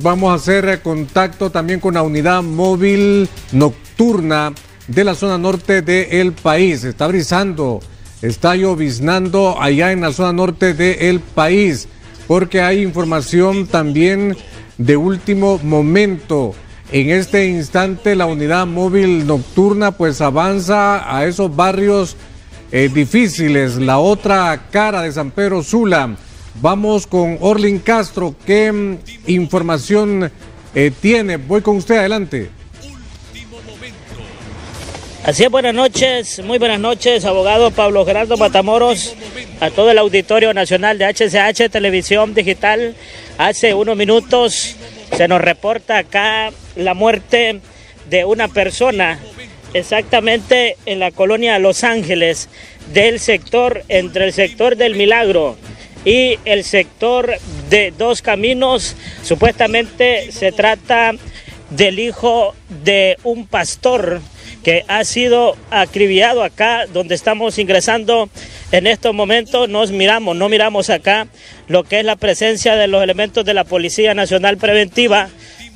Vamos a hacer contacto también con la unidad móvil nocturna de la zona norte del país. Está brisando, está lloviznando allá en la zona norte del país, porque hay información también de último momento. En este instante la unidad móvil nocturna pues avanza a esos barrios eh, difíciles. La otra cara de San Pedro Sula Vamos con Orlin Castro. ¿Qué mm, información eh, tiene? Voy con usted, adelante. Así es, buenas noches, muy buenas noches, abogado Pablo Gerardo Matamoros, a todo el Auditorio Nacional de HCH Televisión Digital. Hace unos minutos se nos reporta acá la muerte de una persona exactamente en la colonia Los Ángeles del sector, entre el sector del Milagro y el sector de Dos Caminos. Supuestamente se trata del hijo de un pastor que ha sido acribillado acá donde estamos ingresando en estos momentos. Nos miramos, no miramos acá lo que es la presencia de los elementos de la Policía Nacional Preventiva,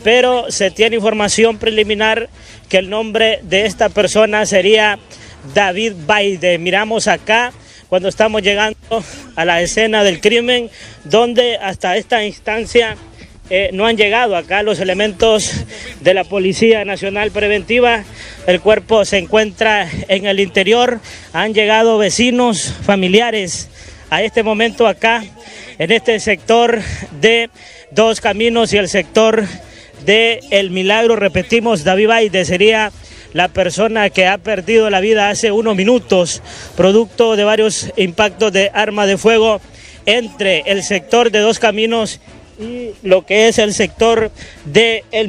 pero se tiene información preliminar que el nombre de esta persona sería David Baide. Miramos acá cuando estamos llegando a la escena del crimen, donde hasta esta instancia eh, no han llegado acá los elementos de la Policía Nacional Preventiva. El cuerpo se encuentra en el interior. Han llegado vecinos, familiares a este momento acá, en este sector de Dos Caminos y el sector de El Milagro. Repetimos, David Baide sería la persona que ha perdido la vida hace unos minutos, producto de varios impactos de arma de fuego entre el sector de dos caminos y lo que es el sector de el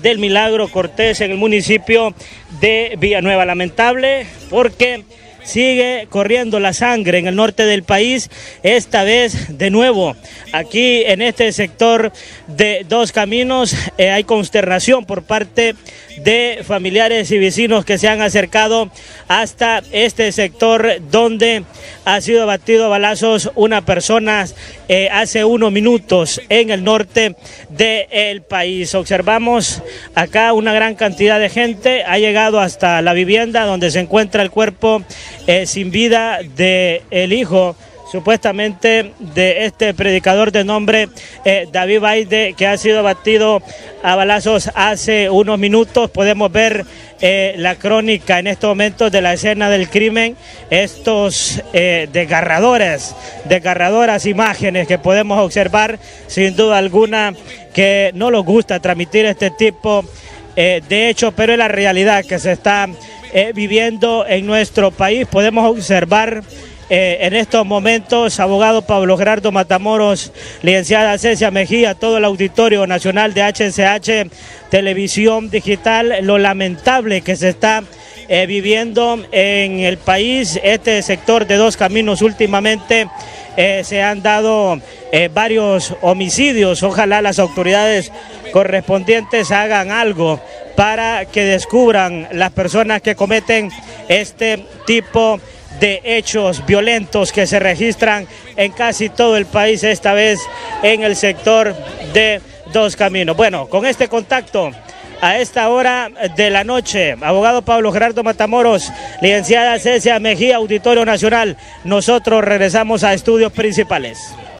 del Milagro Cortés en el municipio de Villanueva. Lamentable porque sigue corriendo la sangre en el norte del país, esta vez de nuevo aquí en este sector de dos caminos eh, hay consternación por parte de familiares y vecinos que se han acercado hasta este sector donde ha sido abatido a balazos una persona eh, hace unos minutos en el norte del país. Observamos acá una gran cantidad de gente, ha llegado hasta la vivienda donde se encuentra el cuerpo eh, sin vida del el hijo supuestamente de este predicador de nombre eh, David Baide, que ha sido abatido a balazos hace unos minutos. Podemos ver eh, la crónica en estos momentos de la escena del crimen, estos eh, desgarradores, desgarradoras imágenes que podemos observar, sin duda alguna, que no nos gusta transmitir este tipo de hechos, pero es la realidad que se está viviendo en nuestro país. Podemos observar eh, en estos momentos, abogado Pablo Gerardo Matamoros, licenciada Cecia Mejía, todo el Auditorio Nacional de HCH Televisión Digital, lo lamentable que se está eh, viviendo en el país, este sector de dos caminos últimamente eh, se han dado varios homicidios, ojalá las autoridades correspondientes hagan algo para que descubran las personas que cometen este tipo de hechos violentos que se registran en casi todo el país, esta vez en el sector de Dos Caminos. Bueno, con este contacto a esta hora de la noche, abogado Pablo Gerardo Matamoros, licenciada Cecia Mejía, Auditorio Nacional, nosotros regresamos a estudios principales.